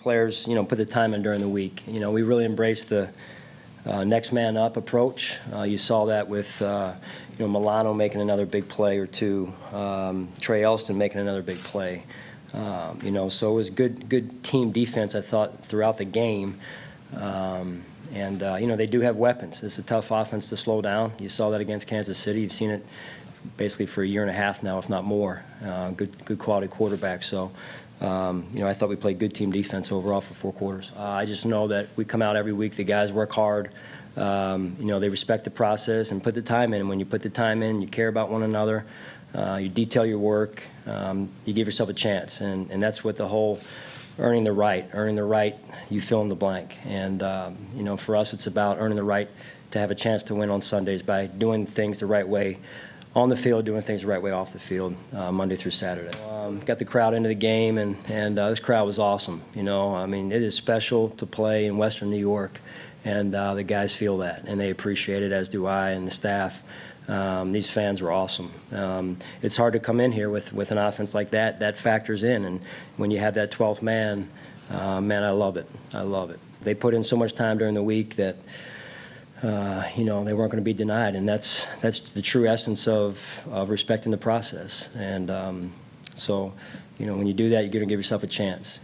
Players, you know, put the time in during the week. You know, we really embraced the uh, next man up approach. Uh, you saw that with, uh, you know, Milano making another big play or two, um, Trae Elston making another big play. Um, you know, so it was good, good team defense. I thought throughout the game. Um, and uh, you know, they do have weapons. It's a tough offense to slow down. You saw that against Kansas City. You've seen it basically for a year and a half now, if not more. Uh, good, good quality quarterback. So. Um, you know, I thought we played good team defense overall for four quarters. Uh, I just know that we come out every week. The guys work hard. Um, you know, they respect the process and put the time in. And when you put the time in, you care about one another. Uh, you detail your work. Um, you give yourself a chance, and, and that's what the whole earning the right, earning the right. You fill in the blank, and um, you know, for us, it's about earning the right to have a chance to win on Sundays by doing things the right way on the field, doing things the right way off the field, uh, Monday through Saturday. Um, got the crowd into the game, and and uh, this crowd was awesome. You know, I mean, it is special to play in Western New York, and uh, the guys feel that, and they appreciate it, as do I and the staff. Um, these fans were awesome. Um, it's hard to come in here with, with an offense like that. That factors in, and when you have that 12th man, uh, man, I love it. I love it. They put in so much time during the week that uh, you know, they weren't going to be denied. And that's, that's the true essence of, of respecting the process. And um, so, you know, when you do that, you're going to give yourself a chance.